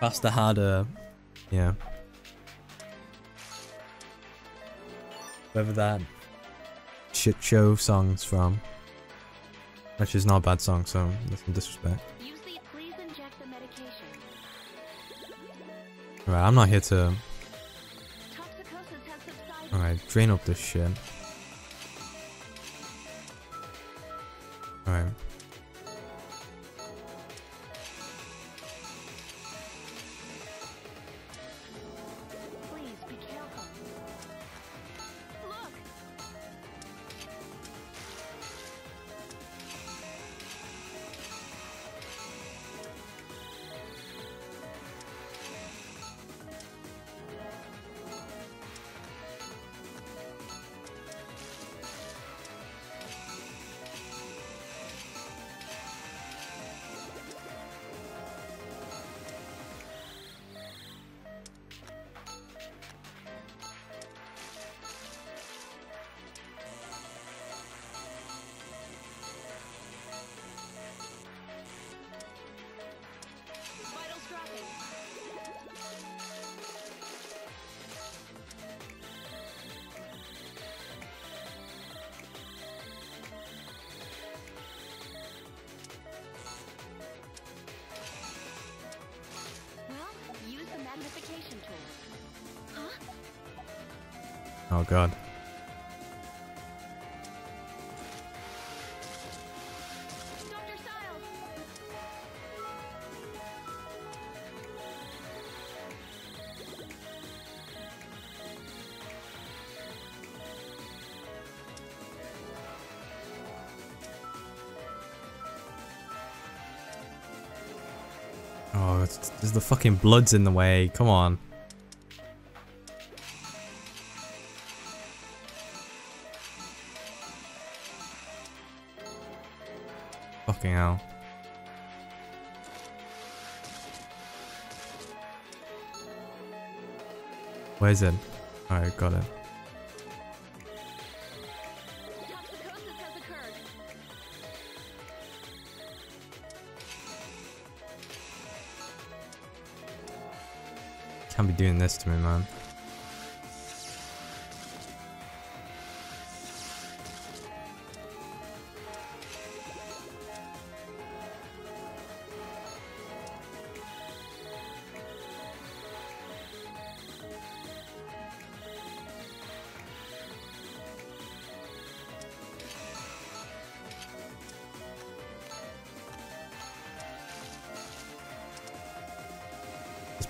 Faster, harder. Yeah. Whether that shit show song's from. Which is not a bad song, so that's some disrespect. Use the, please inject. Alright, I'm not here to. Toxicosis has subsided. Alright, drain up this shit. Alright. Oh god. Oh, there's the fucking bloods in the way. Come on. Fucking hell. Where is it? Alright, got it. Can't be doing this to me, man.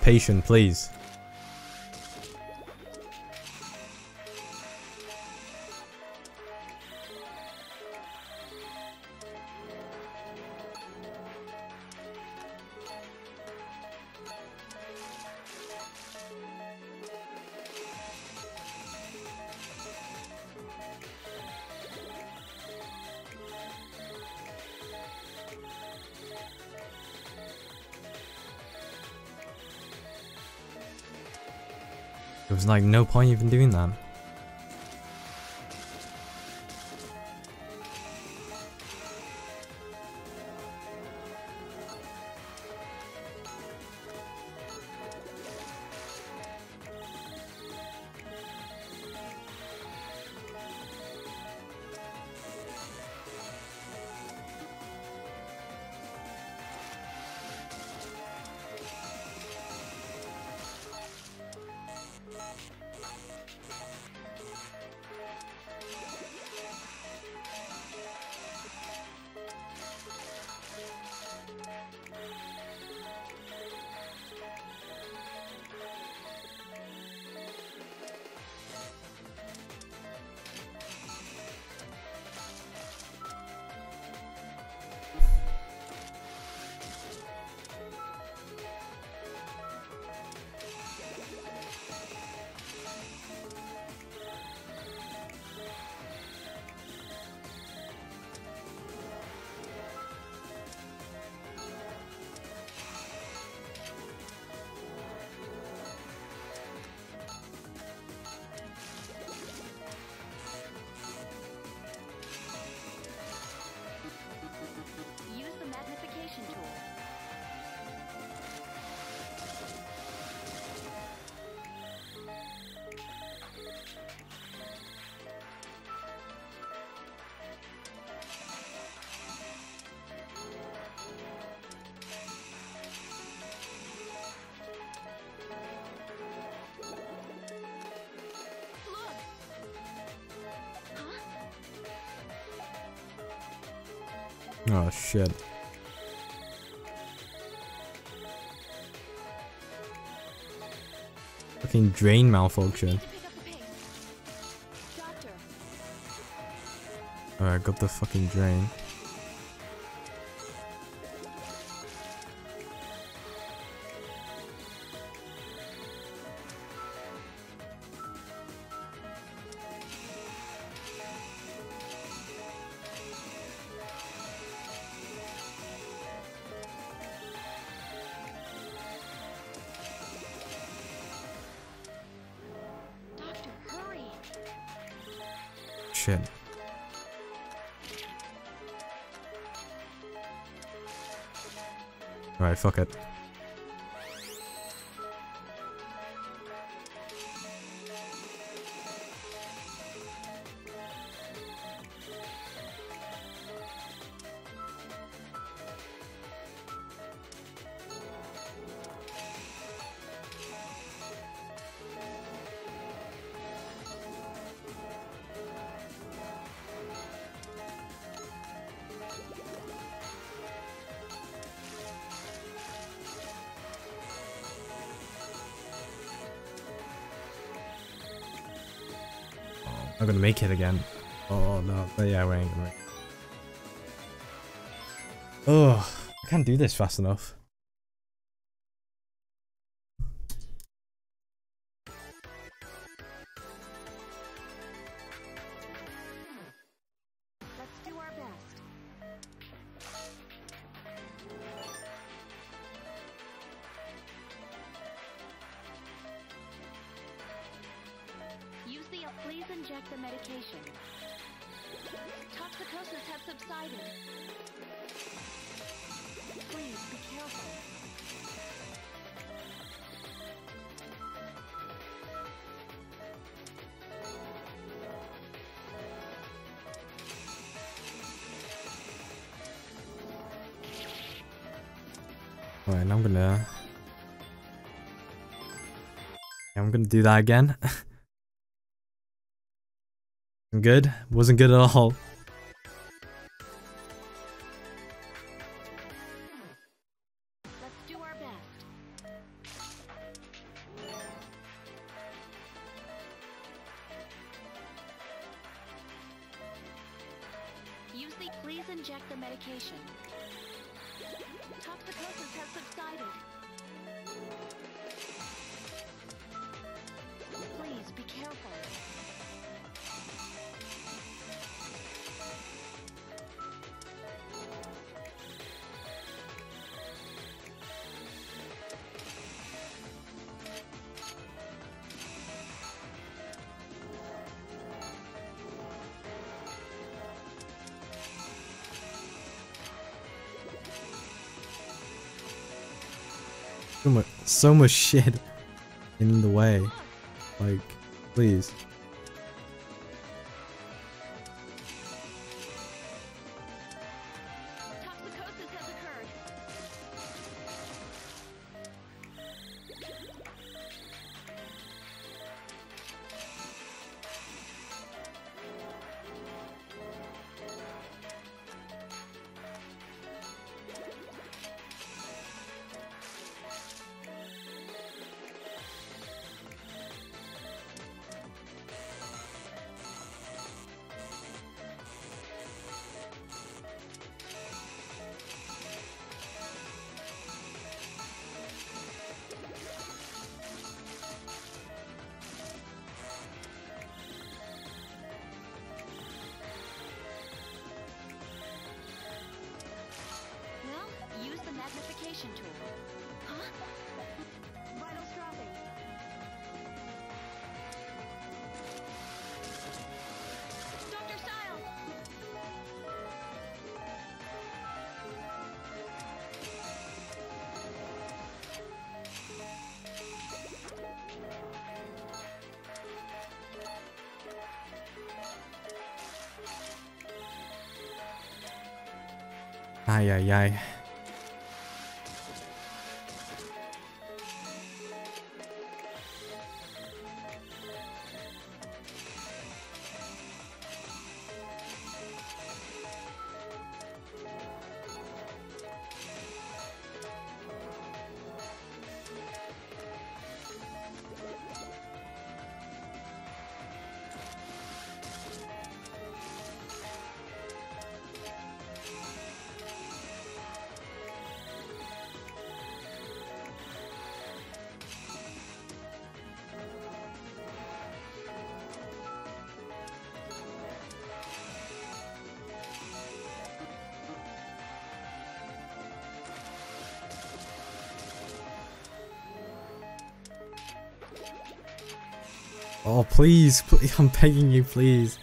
Patient, please. There was like no point even doing that. Oh shit. Fucking drain malfunction. Need to pick up the pace. Doctor, Alright, got the fucking drain. Alright, fuck it. Make it again. Oh no, but yeah, we ain't gonna make it. Oh, I can't do this fast enough. Alright, I'm gonna. I'm gonna do that again. I'm good? Wasn't good at all. Shit in the way. Like, please. Ay, ay, ay. Oh, please, please, I'm begging you, please.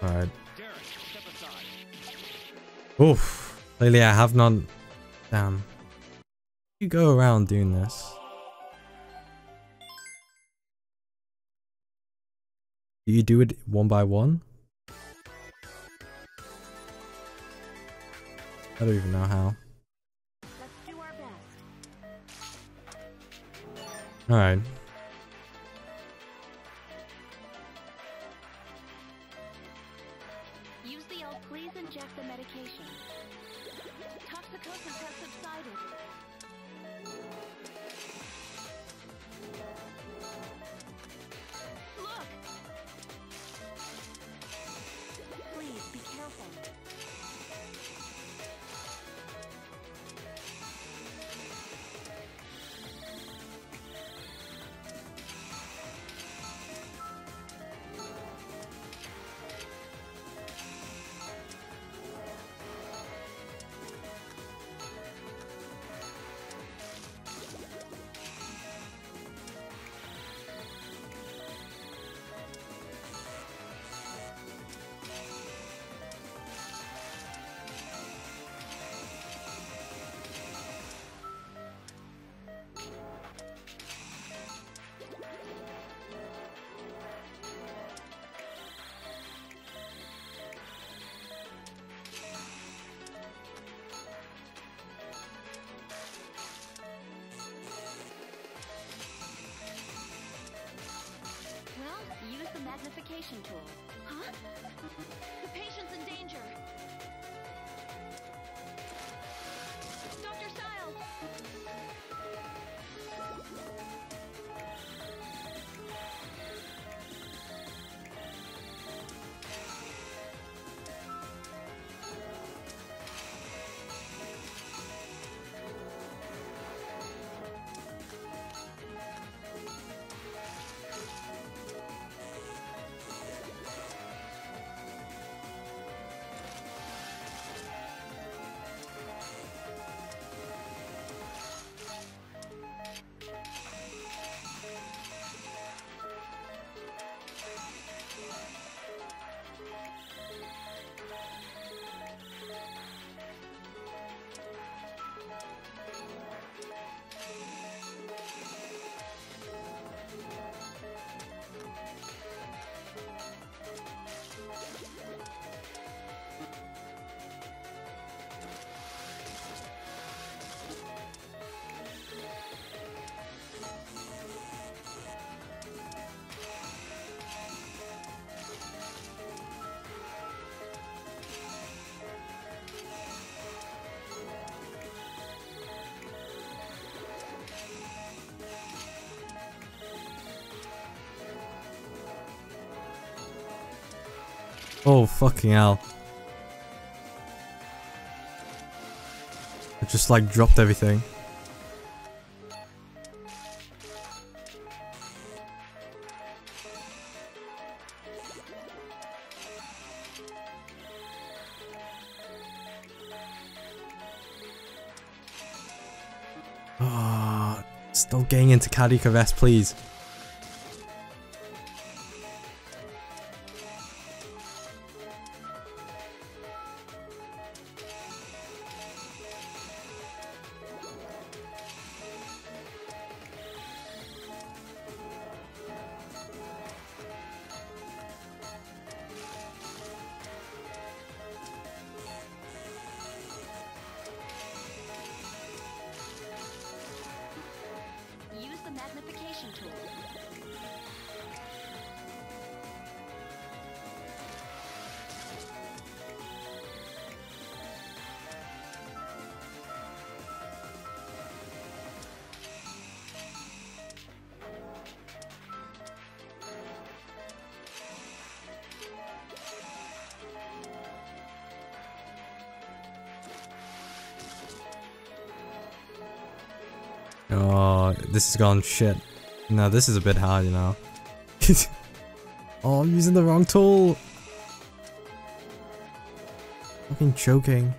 Alright. Oof. Lately I have not... Damn. You go around doing this. You do it one by one? I don't even know how. Let's do our best. Alright. Magnification tool. Huh? The patient's in danger. Oh, fucking hell. I just like dropped everything. Ah, stop getting into cardiac arrest, please. Oh, this has gone shit. No, this is a bit hard, you know. oh, I'm using the wrong tool. Fucking choking.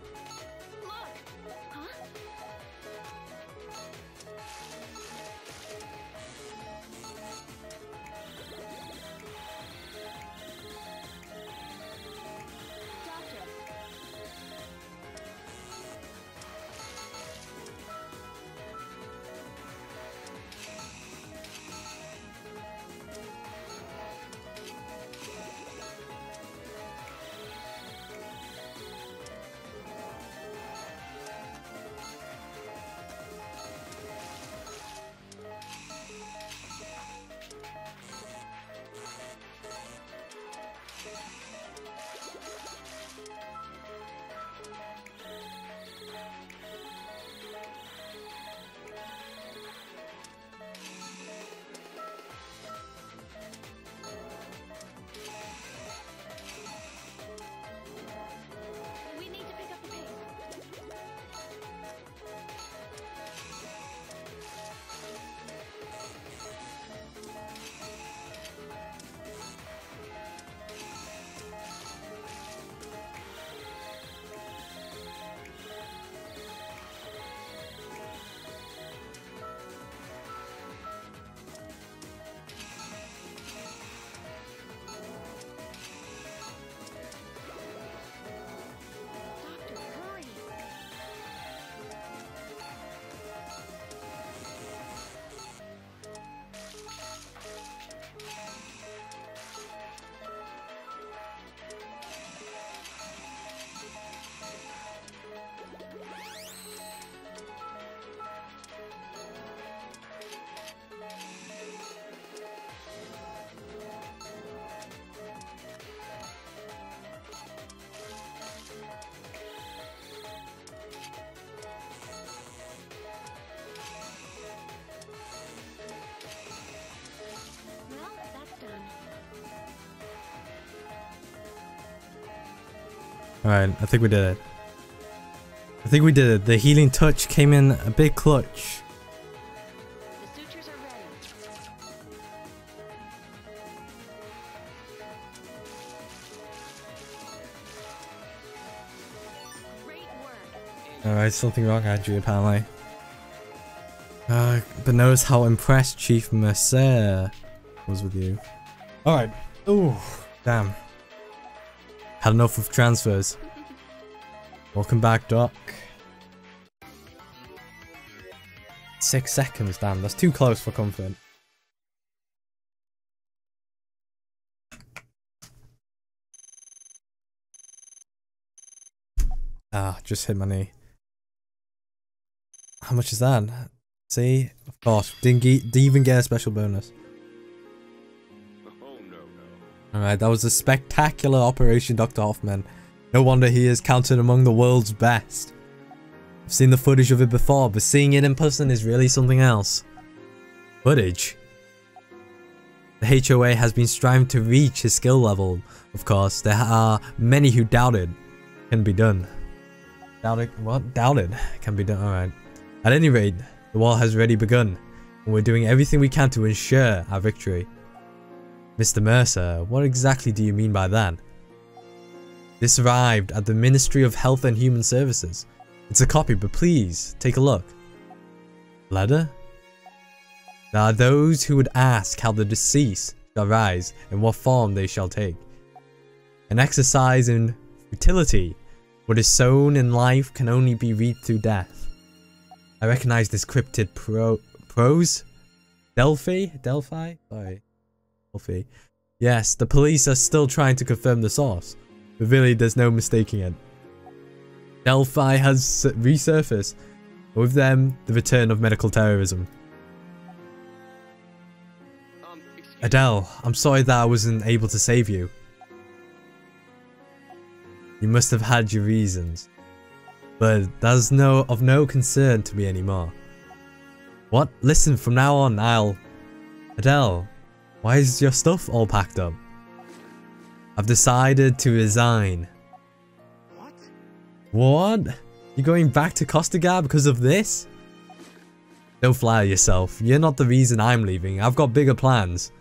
Alright, I think we did it. I think we did it. The healing touch came in a big clutch. Alright, something wrong, Andrew, apparently. Uh, but notice how impressed Chief Mercer was with you. Alright. Ooh, damn. Had enough of transfers. Welcome back, Doc. Six seconds, damn. That's too close for comfort. Ah, just hit my knee. How much is that? See? Of course. Didn't, didn't even get a special bonus. Alright, that was a spectacular operation, Dr. Hoffman. No wonder he is counted among the world's best. I've seen the footage of it before, but seeing it in person is really something else. Footage? The HOA has been striving to reach his skill level. Of course, there are many who doubted can be done. Doubted? What? Doubted can be done. Alright. At any rate, the war has already begun, and we're doing everything we can to ensure our victory. Mr. Mercer, what exactly do you mean by that? This arrived at the Ministry of Health and Human Services. It's a copy, but please, take a look. Letter? There are those who would ask how the deceased shall rise and what form they shall take. An exercise in futility. What is sown in life can only be reaped through death. I recognize this cryptid pro prose? Delphi? Delphi? Sorry. Delphi. Yes, the police are still trying to confirm the source, but really there's no mistaking it. Delphi has resurfaced, with them, the return of medical terrorism. Um, Adele, I'm sorry that I wasn't able to save you. You must have had your reasons. But that's no of no concern to me anymore. What? Listen, from now on I'll... Adele, why is your stuff all packed up? I've decided to resign. What? What? You're going back to Costigar because of this? Don't flatter yourself. You're not the reason I'm leaving. I've got bigger plans.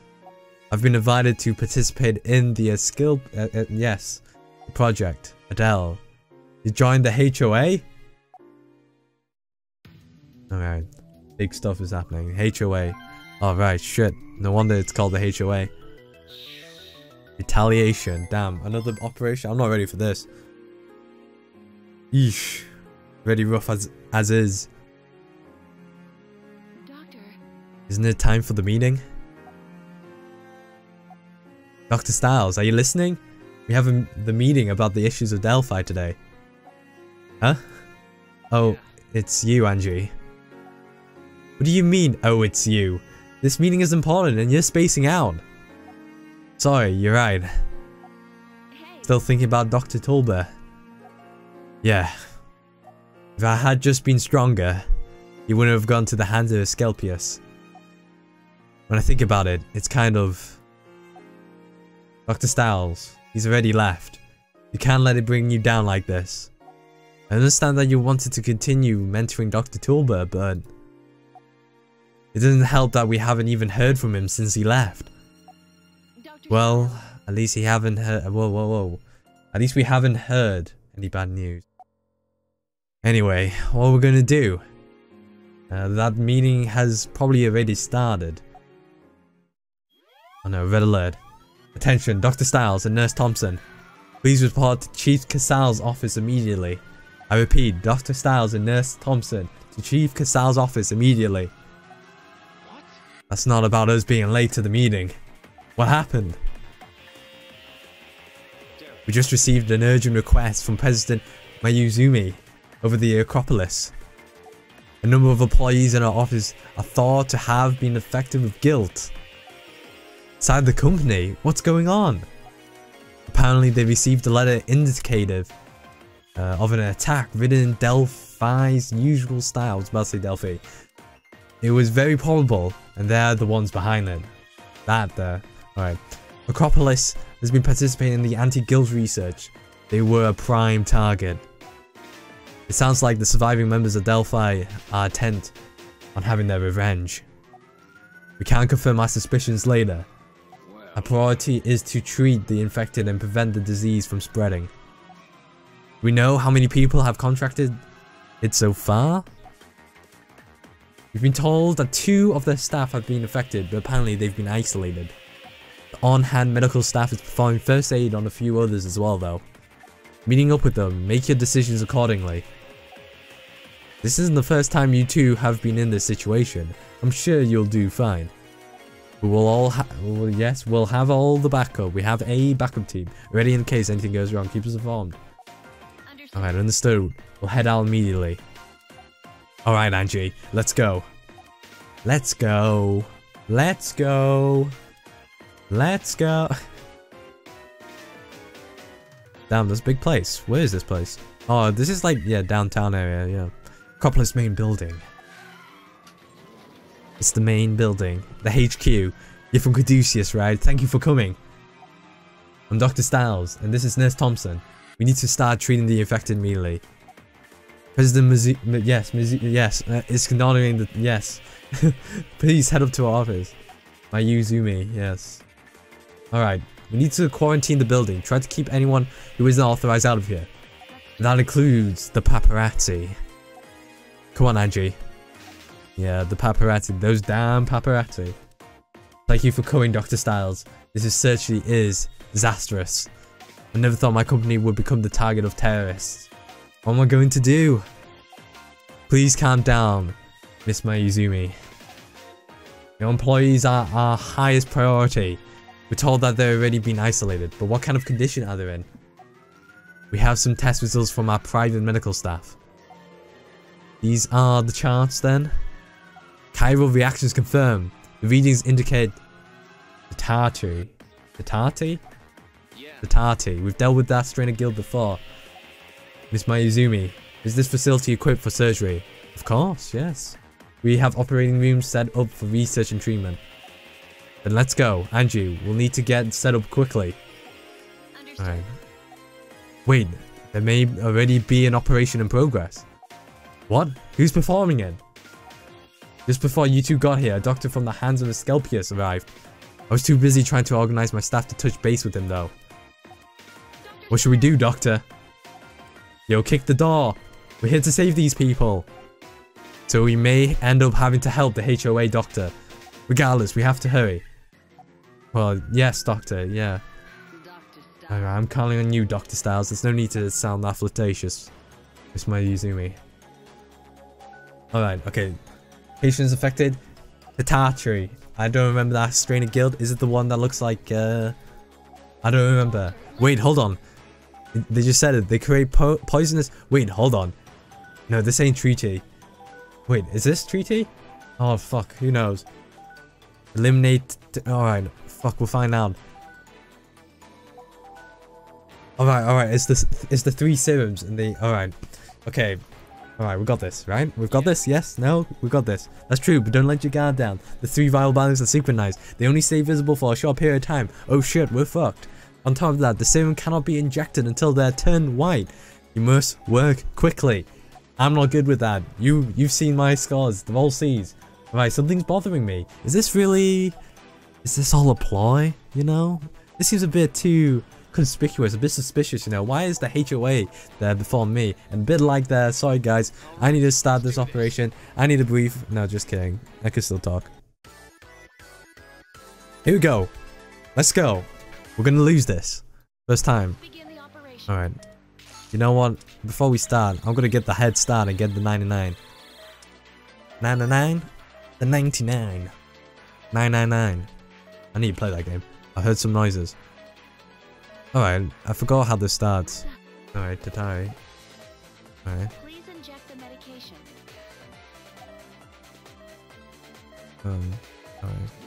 I've been invited to participate in the uh, skill... Uh, uh, yes. Project. Adele. You joined the HOA? Alright. Big stuff is happening. HOA. Oh, Alright, shit. No wonder it's called the HOA. Retaliation. Damn. Another operation? I'm not ready for this. Yeesh. Ready rough as as is. Doctor, Isn't it time for the meeting? Dr. Stiles, are you listening? We have a, the meeting about the issues of Delphi today. Huh? Oh, it's you, Angie. What do you mean, oh, it's you? This meeting is important and you're spacing out. Sorry, you're right. Still thinking about Dr. Tolber. Yeah. If I had just been stronger, you wouldn't have gone to the hands of Asclepius. When I think about it, it's kind of... Dr. Stiles, he's already left. You can't let it bring you down like this. I understand that you wanted to continue mentoring Dr. Tolber, but... It doesn't help that we haven't even heard from him since he left. Well, at least he haven't heard. Whoa, whoa, whoa. At least we haven't heard any bad news. Anyway, what we're gonna do? Uh, that meeting has probably already started. Oh no, red alert. Attention, Dr. Stiles and Nurse Thompson. Please report to Chief Kasal's office immediately. I repeat, Dr. Stiles and Nurse Thompson to Chief Kasal's office immediately. That's not about us being late to the meeting. What happened? We just received an urgent request from President Mayuzumi over the Acropolis. A number of employees in our office are thought to have been affected with guilt. Inside the company, what's going on? Apparently they received a letter indicative uh, of an attack written in Delphi's usual style. I was about to say Delphi. It was very probable, and they're the ones behind it. That there. Alright. Acropolis has been participating in the anti-guilt research. They were a prime target. It sounds like the surviving members of Delphi are intent on having their revenge. We can confirm our suspicions later. Our priority is to treat the infected and prevent the disease from spreading. We know how many people have contracted it so far. We've been told that two of their staff have been affected, but apparently they've been isolated. The on-hand medical staff is performing first aid on a few others as well though. Meeting up with them, make your decisions accordingly. This isn't the first time you two have been in this situation. I'm sure you'll do fine. We will all ha well, yes, we'll have all the backup. We have a backup team ready in case anything goes wrong. Keep us informed. Alright, understood. We'll head out immediately. Alright, Angie, let's go. Let's go. Let's go. Let's go. Damn, this big place. Where is this place? Oh, this is like, yeah, downtown area, yeah. Acropolis main building. It's the main building. The HQ. You're from Caduceus, right? Thank you for coming. I'm Dr. Stiles, and this is Nurse Thompson. We need to start treating the infected immediately. President Mizu- M- yes, Mizu- yes, uh, is acknowledging the, yes. Please head up to our office. My Yuzumi, yes. Alright, we need to quarantine the building. Try to keep anyone who isn't authorized out of here. That includes the paparazzi. Come on, Angie. Yeah, the paparazzi. Those damn paparazzi. Thank you for coming, Dr. Stiles. This is certainly is disastrous. I never thought my company would become the target of terrorists. What am I going to do? Please calm down, Miss Mayuzumi. Your employees are our highest priority. We're told that they're already been isolated, but what kind of condition are they in? We have some test results from our private medical staff. These are the charts then? Chiral reactions confirmed. The readings indicate the Tatari. The Tatari? Yeah. The Tatari. We've dealt with that strain of guilt before. Miss Mayuzumi, is this facility equipped for surgery? Of course, yes. We have operating rooms set up for research and treatment. Then let's go. Angie, we'll need to get set up quickly. Alright. Wait, there may already be an operation in progress. What? Who's performing it? Just before you two got here, a doctor from the hands of Asclepius arrived. I was too busy trying to organize my staff to touch base with him though. What should we do, doctor? Yo, kick the door. We're here to save these people. So we may end up having to help the HOA doctor. Regardless, we have to hurry. Well, yes, doctor, yeah. Stiles. I'm calling on you, Dr. Stiles. There's no need to sound that flirtatious. It's my Yuzumi. Alright, okay. Patients affected. Hitachi. I don't remember that strain of guilt. Is it the one that looks like, uh... I don't remember. Wait, hold on. They just said it. They create po poisonous... Wait, hold on. No, this ain't treaty. Wait, is this treaty? Oh, fuck. Who knows? Eliminate... Alright. Fuck, we'll find out. Alright, alright, it's the it's the three serums and the alright. Okay. Alright, we got this, right? We've got this, yes? No? We've got this. That's true, but don't let your guard down. The three viral bindings are synchronized. They only stay visible for a short period of time. Oh shit, we're fucked. On top of that, the serum cannot be injected until they're turned white. You must work quickly. I'm not good with that. You you've seen my scars, the all C's. Right, something's bothering me. Is this really is this all a ploy, you know? This seems a bit too conspicuous, a bit suspicious, you know. Why is the HOA there before me? And a bit like that, sorry guys, I need to start this operation. I need to breathe. No, just kidding. I can still talk. Here we go. Let's go. We're gonna lose this. First time. Begin the operation. Alright. You know what? Before we start, I'm gonna get the head start and get the 99. 99? The 99. 999. I need to play that game. I heard some noises. Alright, I forgot how this starts. Alright, Tatari. Alright, Please inject the medication. um, alright.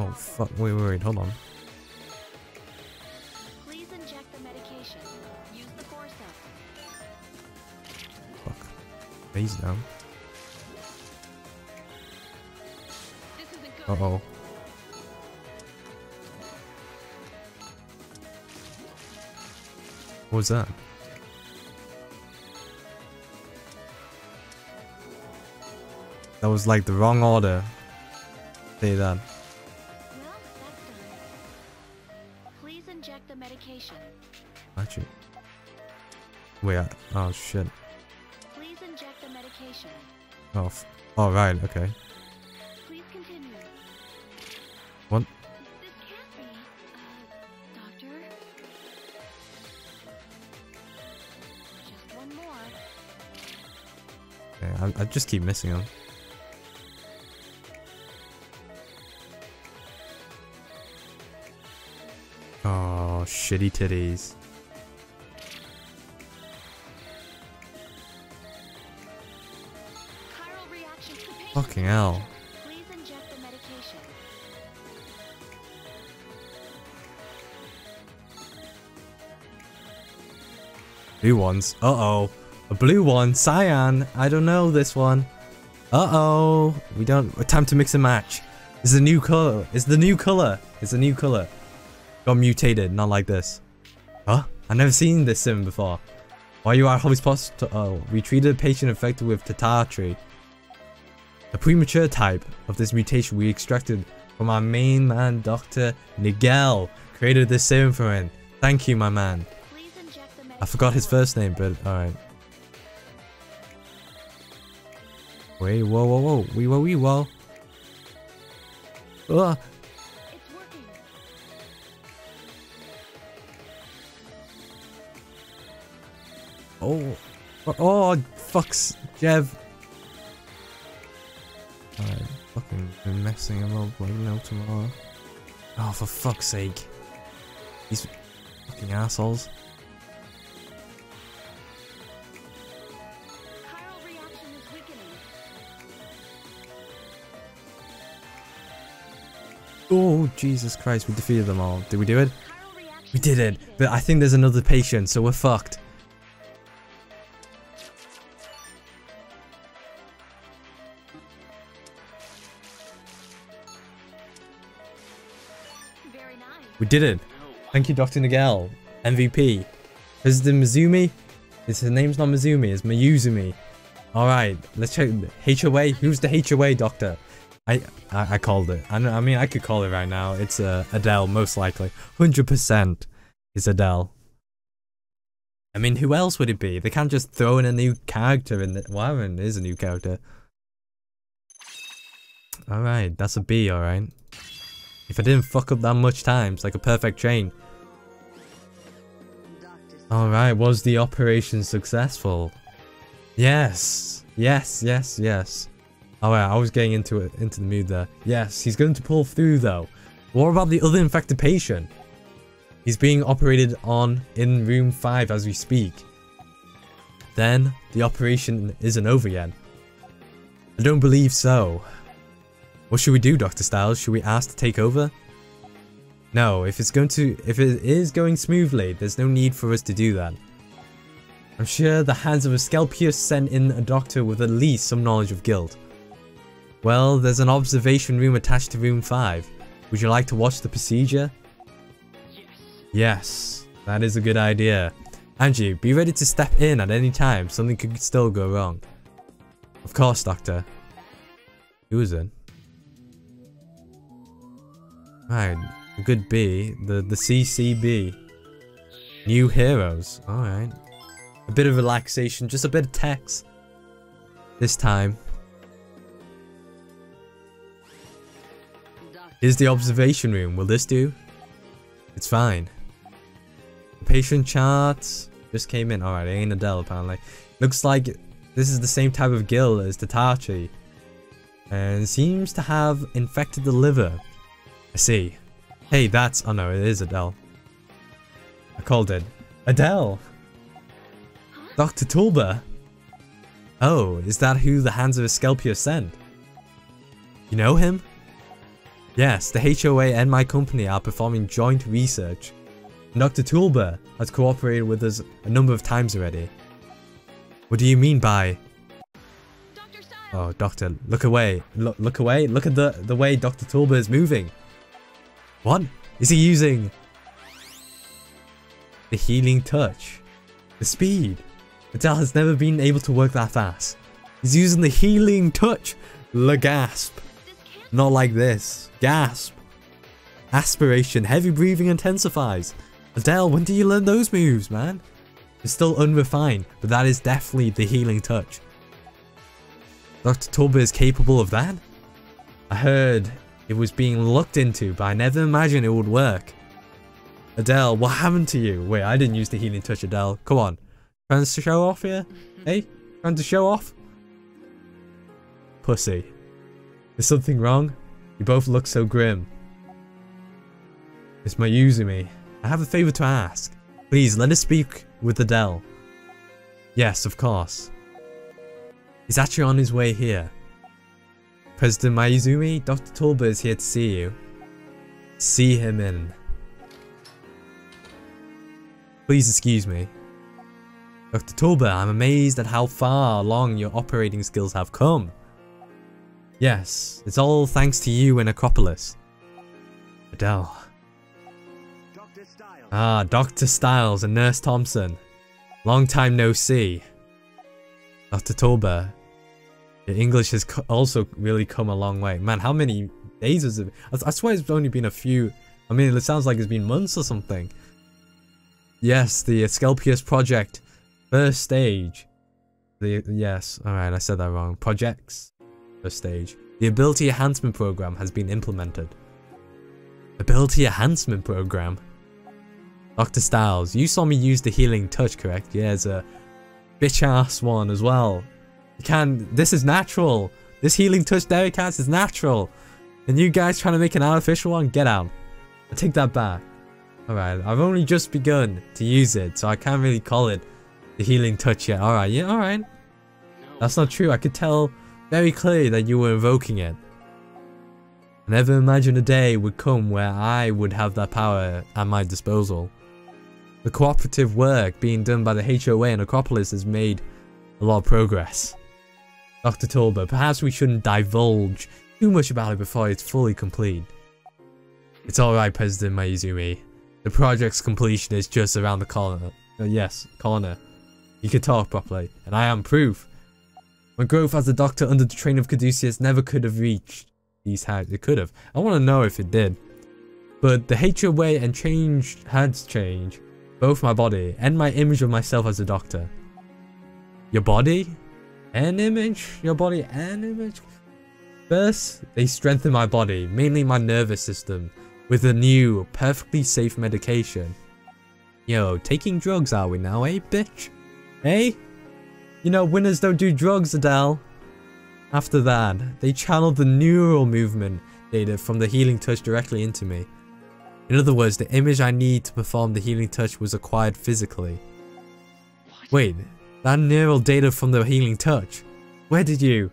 Oh fuck, wait, wait, wait, hold on. Please inject the medication. Use the forceps. Fuck. He's down. Uh oh. What was that? That was like the wrong order. Say that. Wait, oh shit. Please inject the medication. Oh, f- oh right, okay. Please continue. What? This can't be. Uh, doctor? Just one more. Okay, I, I just keep missing them. Oh, shitty titties. Fucking hell. Please inject the medication. Blue ones. Uh-oh. A blue one. Cyan. I don't know this one. Uh-oh. We don't... Time to mix and match. It's a new color. It's the new color. It's a new color. Got mutated. Not like this. Huh? I've never seen this sim before. While you are at Hobbs Oh, we treated a patient infected with Tatari. A premature type of this mutation we extracted from our main man, Dr. Nigel. Created this serum for him. Thank you, my man. Please inject the medication. I forgot his first name, but alright. Wait, whoa, whoa, whoa. Wee, whoa, wee, whoa. Ugh. Oh. oh. Oh, fucks. Jev. Alright, fucking been messing him up like no tomorrow. Oh, for fuck's sake. These fucking assholes. Chiral reaction is weakening. Oh, Jesus Christ, we defeated them all. Did we do it? We did it, but I think there's another patient, so we're fucked. We did it. Thank you, Dr. Nagel. MVP. Is the Mizumi? Is her name's not Mizumi, it's Mayuzumi. Alright, let's check. HOA? Who's the HOA doctor? I, I I called it. I, I mean, I could call it right now. It's uh, Adele, most likely. 100% is Adele. I mean, who else would it be? They can't just throw in a new character in the... Aaron is a new character. Alright, that's a B, alright. If I didn't fuck up that much times, like a perfect train. Alright, was the operation successful? Yes. Yes, yes, yes. Alright, I was getting into it into the mood there. Yes, he's going to pull through though. What about the other infected patient? He's being operated on in room 5 as we speak. Then, the operation isn't over yet. I don't believe so. What should we do, Dr. Stiles? Should we ask to take over? No, if it's going to if it is going smoothly, there's no need for us to do that. I'm sure the hands of Asclepius sent in a doctor with at least some knowledge of guilt. Well, there's an observation room attached to room 5. Would you like to watch the procedure? Yes. Yes, that is a good idea. Angie, be ready to step in at any time. Something could still go wrong. Of course, Doctor. Who is it? Right, a good B. The the CCB. New heroes. Alright. A bit of relaxation, just a bit of text. This time. Here's the observation room. Will this do? It's fine. The patient charts just came in. Alright, it ain't Adele apparently. Looks like this is the same type of guilt as Tatari. And seems to have infected the liver. I see. Hey, that's... Oh no, it is Adele. I called it. Adele! Dr. Tolber! Oh, is that who the Hands of Asclepius sent? You know him? Yes, the HOA and my company are performing joint research. And Dr. Tolber has cooperated with us a number of times already. What do you mean by... Oh, Doctor, look away. Look, look away. Look at the, the way Dr. Tulba is moving. What? Is he using... the healing touch. The speed. Adele has never been able to work that fast. He's using the healing touch. Le gasp. Can't like this. Gasp. Aspiration. Heavy breathing intensifies. Adele, when did you learn those moves, man? It's still unrefined, but that is definitely the healing touch. Dr. Turbo is capable of that? I heard it was being looked into, but I never imagined it would work. Adele, what happened to you? Wait, I didn't use the healing touch, Adele. Come on. Trying to show off here? Hey? Trying to show off? Pussy. Is something wrong? You both look so grim. It's Mayuzumi. I have a favor to ask. Please, let us speak with Adele. Yes, of course. He's actually on his way here. President Mayuzumi, Dr. Tolber is here to see you. See him in. Please excuse me. Dr. Tolber, I'm amazed at how far along your operating skills have come. Yes, it's all thanks to you and Acropolis. Adele. Dr. Ah, Dr. Stiles and Nurse Thompson. Long time no see. Dr. Tolber. Your English has also really come a long way. Man, how many days has it I, I swear it's only been a few. I mean, it sounds like it's been months or something. Yes, the Asclepius project. First stage. The Yes, alright, I said that wrong. Projects. First stage. The Ability Enhancement Program has been implemented. Ability Enhancement Program? Dr. Stiles, you saw me use the healing touch, correct? Yeah, it's a bitch ass one as well. Can this is natural. This healing touch Derek has is natural. And you guys trying to make an artificial one? Get out. I take that back. Alright, I've only just begun to use it, so I can't really call it the healing touch yet. Alright, yeah, alright. That's not true. I could tell very clearly that you were invoking it. I never imagined a day would come where I would have that power at my disposal. The cooperative work being done by the HOA and Acropolis has made a lot of progress. Dr. Tolber, perhaps we shouldn't divulge too much about it before it's fully complete. It's alright, President Mayuzumi. The project's completion is just around the corner. Uh, yes, corner. You can talk properly, and I am proof. My growth as a doctor under the train of Caduceus never could have reached these heights. It could have. I want to know if it did. But the HOA and change has changed both my body and my image of myself as a doctor. Your body? And image? Your body and image? First, they strengthen my body, mainly my nervous system, with a new, perfectly safe medication. Yo, taking drugs are we now, eh, bitch? Eh? You know, winners don't do drugs, Adele. After that, they channeled the neural movement data from the healing touch directly into me. In other words, the image I need to perform the healing touch was acquired physically. What? Wait, that neural data from the healing touch. Where did you?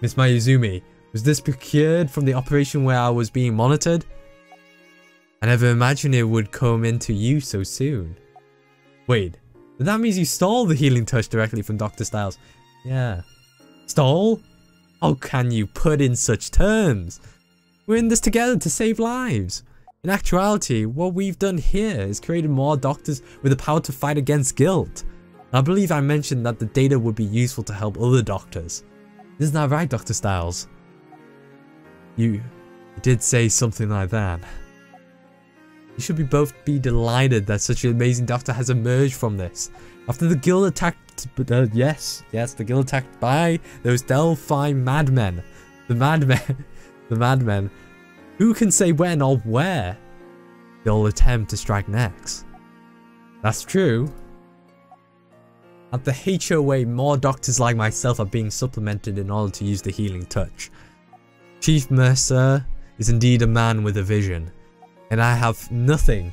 Miss Mayuzumi, was this procured from the operation where I was being monitored? I never imagined it would come into use so soon. Wait, that means you stole the healing touch directly from Dr. Stiles. Yeah. Stole? How can you put in such terms? We're in this together to save lives. In actuality, what we've done here is created more doctors with the power to fight against guilt. I believe I mentioned that the data would be useful to help other doctors. Isn't that right, Dr. Stiles? You, you did say something like that. You should be both be delighted that such an amazing doctor has emerged from this. After the guilt attacked, uh, yes, yes, the guilt attacked by those Delphi madmen. The madmen, the madmen. Who can say when or where they'll attempt to strike next? That's true. At the HOA, more doctors like myself are being supplemented in order to use the healing touch. Chief Mercer is indeed a man with a vision, and I have nothing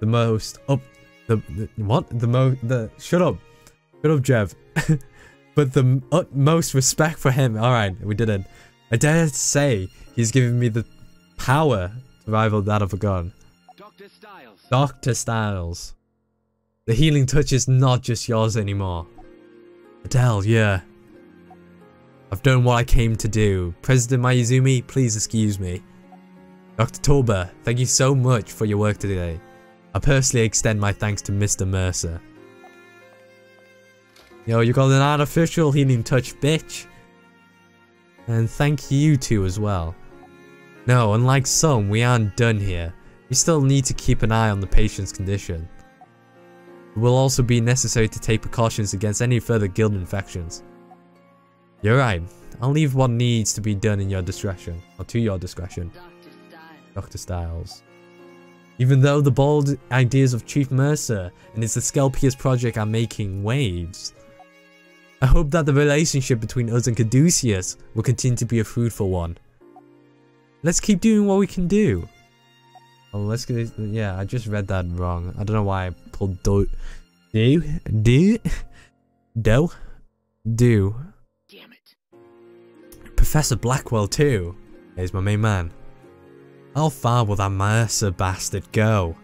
the most up the, the what the mo the shut up shut up Jev but the utmost respect for him all right we did it I dare say he's given me the power to rival that of a gun Dr. Stiles. Dr. Stiles. The healing touch is not just yours anymore. Adele, yeah. I've done what I came to do. President Mayuzumi, please excuse me. Dr. Tolber, thank you so much for your work today. I personally extend my thanks to Mr. Mercer. Yo, you got an artificial healing touch, bitch. And thank you too as well. No, unlike some, we aren't done here. We still need to keep an eye on the patient's condition. It will also be necessary to take precautions against any further guilt infections. You're right. I'll leave what needs to be done in your discretion, or to your discretion, Dr. Stiles. Even though the bold ideas of Chief Mercer and his Asclepius project are making waves, I hope that the relationship between us and Caduceus will continue to be a fruitful one. Let's keep doing what we can do. Oh, let's get. Yeah, I just read that wrong. I don't know why I pulled do, do, do, do, do. Damn it. Professor Blackwell too. He's my main man. How far will that Mercer bastard go?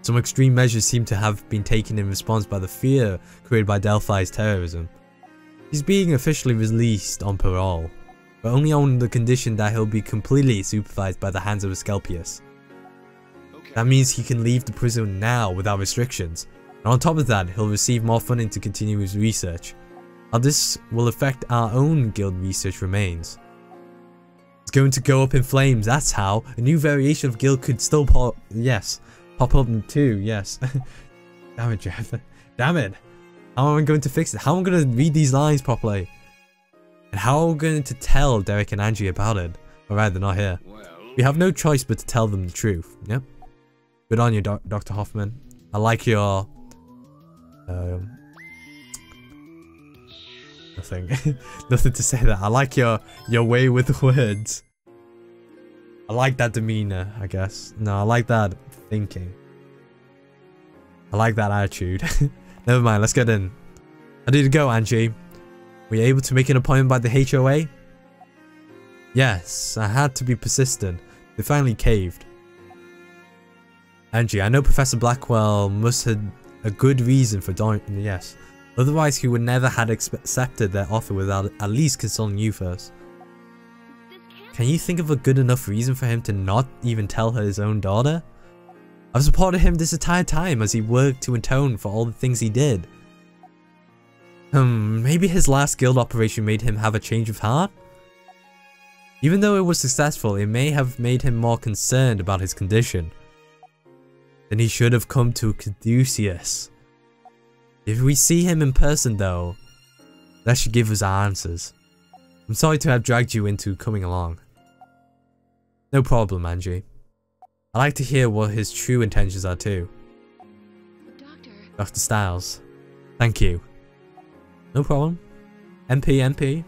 Some extreme measures seem to have been taken in response by the fear created by Delphi's terrorism. He's being officially released on parole, but only on the condition that he'll be completely supervised by the hands of Asclepius. That means he can leave the prison now without restrictions. And on top of that, he'll receive more funding to continue his research. How this will affect our own guilt research remains. It's going to go up in flames, that's how. A new variation of guilt could still pop- yes. Pop up in two, yes. Damn it, Jev. Damn it. How am I going to fix it? How am I going to read these lines properly? And how am I going to tell Derek and Angie about it? Alright, they're not here. Well, We have no choice but to tell them the truth. Yep. Good on you, Doc- Dr. Hoffman. I like your. Um, nothing. nothing to say that. I like your your way with words. I like that demeanor. I guess. No, I like that thinking. I like that attitude. Never mind. Let's get in. How did it go, Angie? Were you able to make an appointment by the HOA? Yes, I had to be persistent. They finally caved. Angie, I know Professor Blackwell must have a good reason for doing yes. Otherwise, he would never had accepted their offer without at least consulting you first. Can you think of a good enough reason for him to not even tell her his own daughter? I've supported him this entire time as he worked to atone for all the things he did. Hmm, maybe his last guilt operation made him have a change of heart? Even though it was successful, it may have made him more concerned about his condition. Then he should have come to Caduceus. If we see him in person though, that should give us our answers. I'm sorry to have dragged you into coming along. No problem, Angie. I'd like to hear what his true intentions are too. Doctor. Dr. Stiles. Thank you. No problem. MP, MP.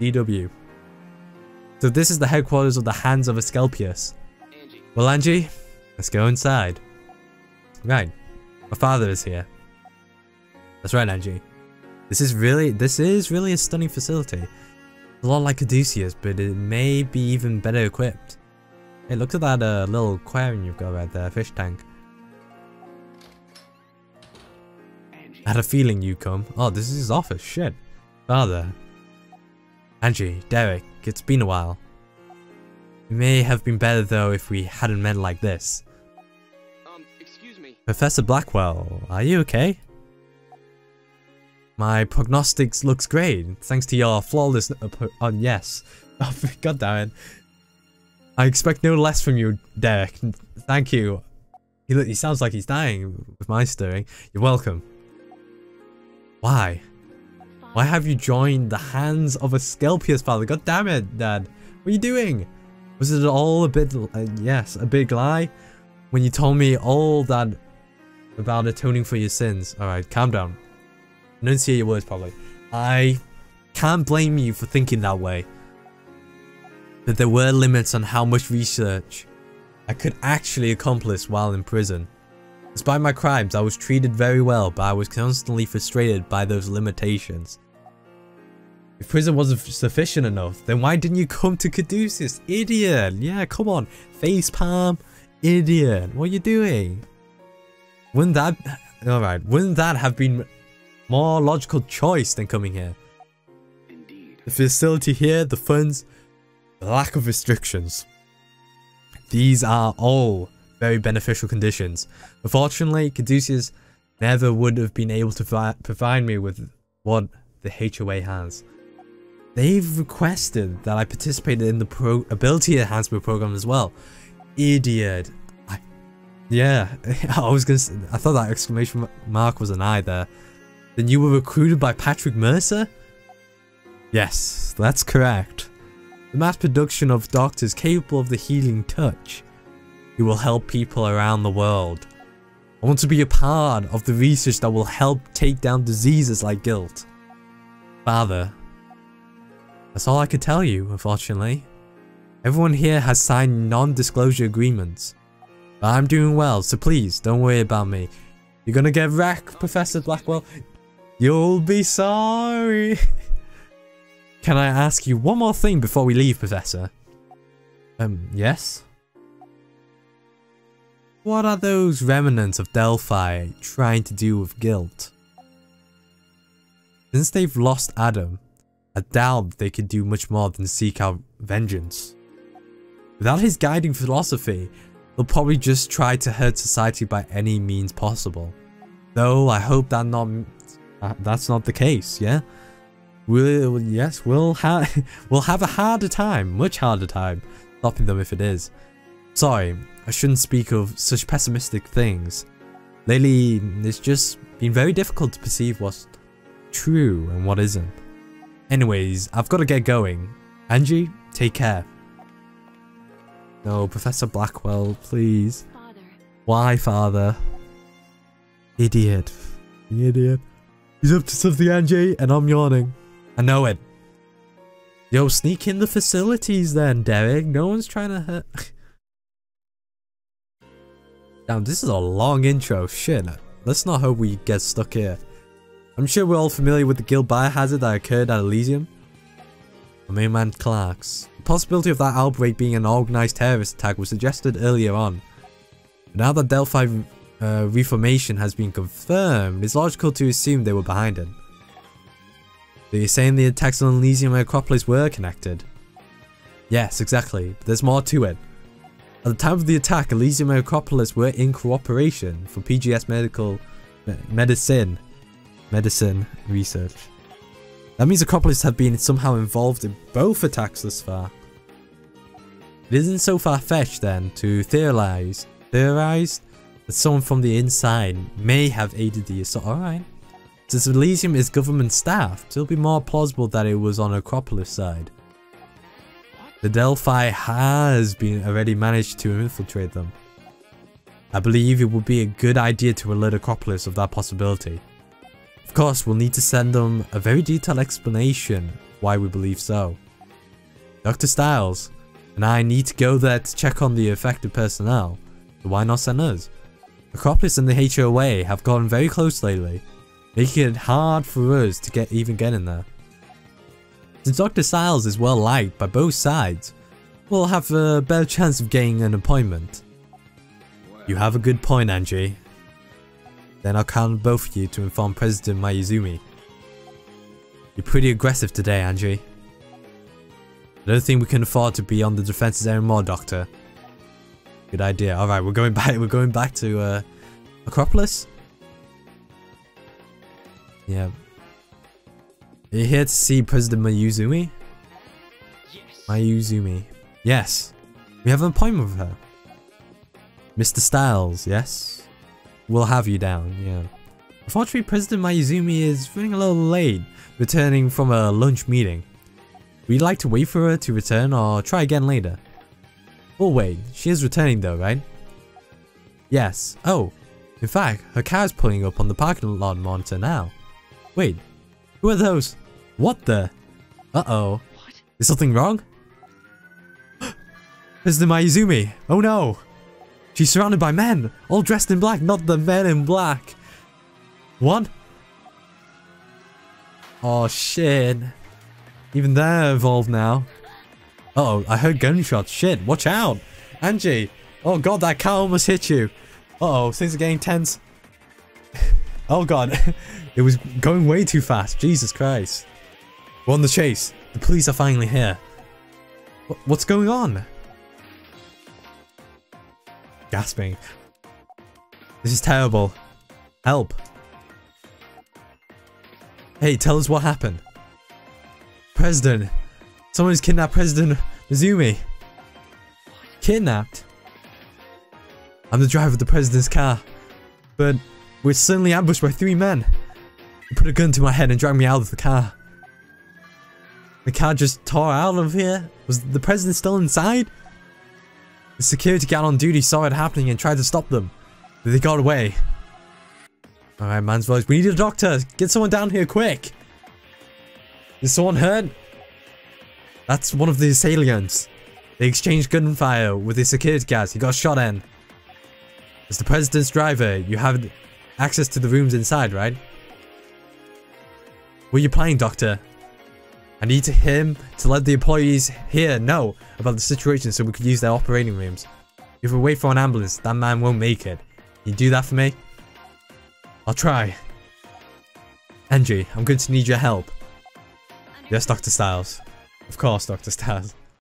DW. So this is the headquarters of the Hands of Asclepius. Angie. Well, Angie, let's go inside. Right. My father is here. That's right, Angie. This is really, this is really a stunning facility. A lot like Caduceus, but it may be even better equipped. Hey, look at that uh, little aquarium you've got right there, fish tank. I had a feeling you'd come. Oh, this is his office. Shit. Father. Angie, Derek, it's been a while. It may have been better though if we hadn't met like this. Professor Blackwell, are you okay? My prognostics looks great, thanks to your flawless... Uh, oh, yes. Oh, god damn it. I expect no less from you, Derek. Thank you. He, he sounds like he's dying with my stirring. You're welcome. Why? Why have you joined the hands of a Asclepius, father? God damn it, dad. What are you doing? Was it all a bit, uh, yes, a big lie? When you told me all that about atoning for your sins. Alright, calm down. Enunciate your words properly. I can't blame you for thinking that way. But there were limits on how much research I could actually accomplish while in prison. Despite my crimes, I was treated very well, but I was constantly frustrated by those limitations. If prison wasn't sufficient enough, then why didn't you come to Caduceus? Idiot! Yeah, come on. Facepalm. Idiot. What are you doing? Wouldn't that... Alright, wouldn't that have been more logical choice than coming here? Indeed. The facility here, the funds, the lack of restrictions. These are all very beneficial conditions. Unfortunately, Caduceus never would have been able to provide me with what the HOA has. They've requested that I participated in the pro ability enhancement program as well. Idiot. Yeah, I was gonna. s- I thought that exclamation mark was an I there. Then you were recruited by Patrick Mercer? Yes, that's correct. The mass production of doctors capable of the healing touch who will help people around the world. I want to be a part of the research that will help take down diseases like guilt. Father, that's all I could tell you, unfortunately. Everyone here has signed non-disclosure agreements. I'm doing well, so please, don't worry about me. You're gonna get wrecked, Professor Blackwell. You'll be sorry. Can I ask you one more thing before we leave, Professor? Um, yes? What are those remnants of Delphi trying to do with guilt? Since they've lost Adam, I doubt they could do much more than seek out vengeance. Without his guiding philosophy, they'll probably just try to hurt society by any means possible. Though I hope that not uh, that's not the case, yeah? We'll yes, we'll have we'll have a harder time, much harder time, stopping them if it is. Sorry, I shouldn't speak of such pessimistic things. Lately, it's just been very difficult to perceive what's true and what isn't. Anyways, I've got to get going. Angie, take care. No, Professor Blackwell, please. Father. Why, father? Idiot. Idiot. He's up to something, Angie, and I'm yawning. I know it. Yo, sneak in the facilities then, Derek. No one's trying to hurt. Damn, this is a long intro. Shit. Let's not hope we get stuck here. I'm sure we're all familiar with the guilt biohazard that occurred at Elysium. The main man Clark's. Possibility of that outbreak being an organized terrorist attack was suggested earlier on. But now that Delphi uh, reformation has been confirmed, it's logical to assume they were behind it. So you're saying the attacks on Elysium and Acropolis were connected? Yes, exactly, but there's more to it. At the time of the attack, Elysium and Acropolis were in cooperation for PGS medical me- medicine medicine research. That means Acropolis have been somehow involved in both attacks thus far. It isn't so far-fetched then to theorize, theorize that someone from the inside may have aided the assault. Alright. Since Elysium is government staffed, it'll be more plausible that it was on Acropolis side. The Delphi has been already managed to infiltrate them. I believe it would be a good idea to alert Acropolis of that possibility. Of course, we'll need to send them a very detailed explanation why we believe so. Dr. Stiles and I need to go there to check on the affected personnel, so why not send us? Acropolis and the HOA have gotten very close lately, making it hard for us to get even get in there. Since Dr. Stiles is well liked by both sides, we'll have a better chance of getting an appointment. You have a good point, Angie. Then I'll count on both of you to inform President Mayuzumi. You're pretty aggressive today, Angie. I don't think we can afford to be on the defenses anymore, Doctor. Good idea. Alright, we're going back we're going back to uh Acropolis? Yeah. Are you here to see President Mayuzumi? Yes. Mayuzumi. Yes. We have an appointment with her. Mr. Stiles, yes? We'll have you down, yeah. Unfortunately, President Mayuzumi is feeling a little late, returning from a lunch meeting. We'd like to wait for her to return or try again later. We'll wait. She is returning though, right? Yes. Oh, in fact, her car is pulling up on the parking lot monitor now. Wait, who are those? What the? Uh-oh. What? Is something wrong? President Mayuzumi. Oh no. She's surrounded by men, all dressed in black, not the men in black. What? Oh shit. Even they're involved now. Uh oh, I heard gunshots. Shit, watch out. Angie. Oh god, that car almost hit you. Uh oh, things are getting tense. oh god. it was going way too fast. Jesus Christ. We're on the chase. The police are finally here. Wh- What's going on? Gasping. This is terrible. Help. Hey, tell us what happened. President. Someone's kidnapped President Mizumi. Kidnapped? I'm the driver of the president's car. But we're suddenly ambushed by three men. They put a gun to my head and dragged me out of the car. The car just tore out of here? Was the president still inside? The security guard on duty saw it happening and tried to stop them. But they got away. Alright, man's voice. We need a doctor. Get someone down here quick. Is someone hurt? That's one of the assailants. They exchanged gunfire with the security guards. He got shot in. As the president's driver, you have access to the rooms inside, right? What are you planning, doctor? I need him to let the employees here know about the situation so we could use their operating rooms. If we wait for an ambulance, that man won't make it. Can you do that for me? I'll try. Angie, I'm going to need your help. Yes, Dr. Stiles. Of course, Dr. Stiles.